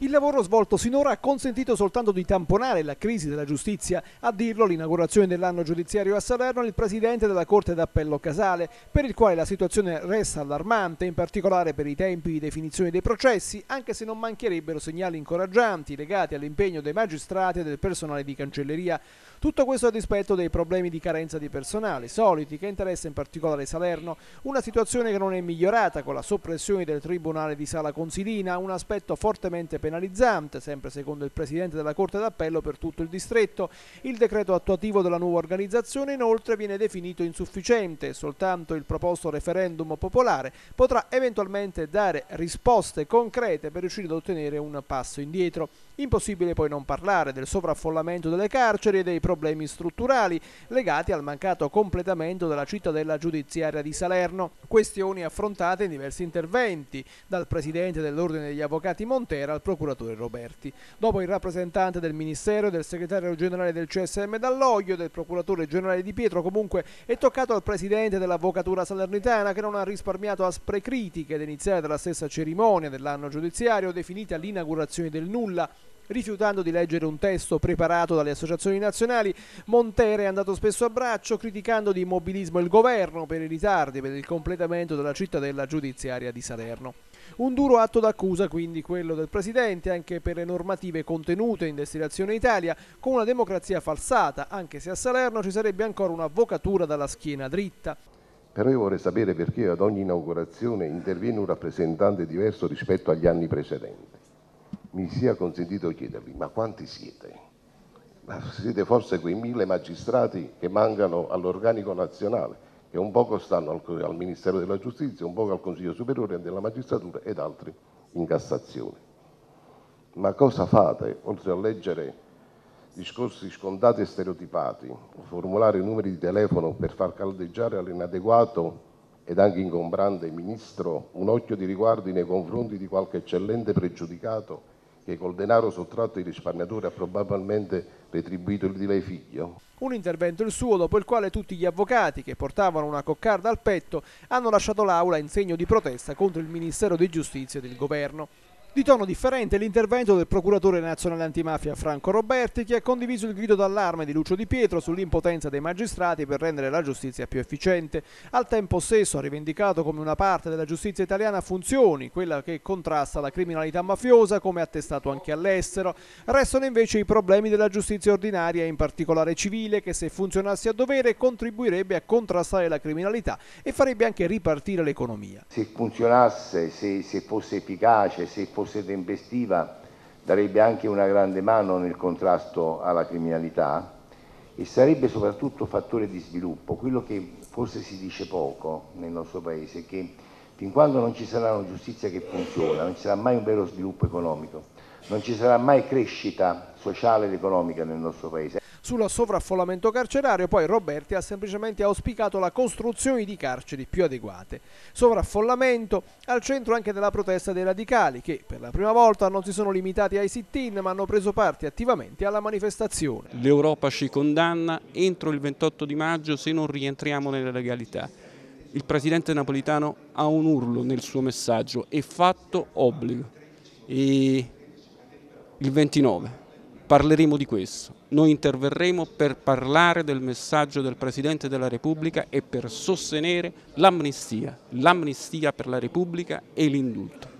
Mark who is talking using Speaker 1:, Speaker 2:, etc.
Speaker 1: Il lavoro svolto sinora ha consentito soltanto di tamponare la crisi della giustizia. A dirlo l'inaugurazione dell'anno giudiziario a Salerno il presidente della Corte d'Appello Casale, per il quale la situazione resta allarmante, in particolare per i tempi di definizione dei processi, anche se non mancherebbero segnali incoraggianti legati all'impegno dei magistrati e del personale di cancelleria. Tutto questo a dispetto dei problemi di carenza di personale, soliti, che interessa in particolare Salerno, una situazione che non è migliorata con la soppressione del Tribunale di Sala Consilina, un aspetto fortemente penalizzante, sempre secondo il Presidente della Corte d'Appello per tutto il distretto. Il decreto attuativo della nuova organizzazione inoltre viene definito insufficiente, soltanto il proposto referendum popolare potrà eventualmente dare risposte concrete per riuscire ad ottenere un passo indietro. Impossibile poi non parlare del sovraffollamento delle carceri e dei problemi strutturali legati al mancato completamento della cittadella giudiziaria di Salerno, questioni affrontate in diversi interventi, dal Presidente dell'Ordine degli Avvocati Montera al Procuratore Roberti. Dopo il rappresentante del Ministero e del Segretario Generale del CSM Dall'Oglio, del Procuratore Generale Di Pietro, comunque è toccato al Presidente dell'Avvocatura Salernitana che non ha risparmiato aspre critiche ad iniziare dalla stessa cerimonia dell'anno giudiziario definita l'inaugurazione del nulla Rifiutando di leggere un testo preparato dalle associazioni nazionali, Montere è andato spesso a braccio criticando di immobilismo il governo per i ritardi per il completamento della cittadella giudiziaria di Salerno. Un duro atto d'accusa quindi quello del Presidente anche per le normative contenute in Destinazione Italia con una democrazia falsata, anche se a Salerno ci sarebbe ancora un'avvocatura dalla schiena dritta.
Speaker 2: Però io vorrei sapere perché ad ogni inaugurazione interviene un rappresentante diverso rispetto agli anni precedenti mi sia consentito chiedervi, ma quanti siete? Ma siete forse quei mille magistrati che mancano all'organico nazionale, che un poco stanno al, al, Ministero della Giustizia, un poco al Consiglio Superiore della Magistratura ed altri in Cassazione. Ma cosa fate, oltre a leggere discorsi scontati e stereotipati, formulare numeri di telefono per far caldeggiare all'inadeguato ed anche ingombrante Ministro un occhio di riguardo nei confronti di qualche eccellente pregiudicato che col denaro sottratto ai risparmiatori ha probabilmente retribuito il di lei figlio?
Speaker 1: Un intervento il suo dopo il quale tutti gli avvocati che portavano una coccarda al petto hanno lasciato l'aula in segno di protesta contro il Ministero di Giustizia del governo. Di tono differente l'intervento del procuratore nazionale antimafia Franco Roberti che ha condiviso il grido d'allarme di Lucio Di Pietro sull'impotenza dei magistrati per rendere la giustizia più efficiente. Al tempo stesso ha rivendicato come una parte della giustizia italiana funzioni, quella che contrasta la criminalità mafiosa come attestato anche all'estero. Restano invece i problemi della giustizia ordinaria in particolare civile che se funzionasse a dovere contribuirebbe a contrastare la criminalità e farebbe anche ripartire l'economia.
Speaker 3: Se funzionasse, se, se fosse efficace, se fosse fosse tempestiva darebbe anche una grande mano nel contrasto alla criminalità e sarebbe soprattutto fattore di sviluppo. Quello che forse si dice poco nel nostro Paese è che fin quando non ci sarà una giustizia che funziona, non ci sarà mai un vero sviluppo economico, non ci sarà mai crescita sociale ed economica nel nostro Paese.
Speaker 1: Sul sovraffollamento carcerario poi Roberti ha semplicemente auspicato la costruzione di carceri più adeguate. Sovraffollamento al centro anche della protesta dei radicali che per la prima volta non si sono limitati ai sit-in ma hanno preso parte attivamente alla manifestazione.
Speaker 4: L'Europa ci condanna entro il 28 di maggio se non rientriamo nella legalità. Il presidente napolitano ha un urlo nel suo messaggio e fatto obbligo. E il 29 parleremo di questo. Noi interverremo per parlare del messaggio del Presidente della Repubblica e per sostenere l'amnistia, l'amnistia per la Repubblica e l'indulto.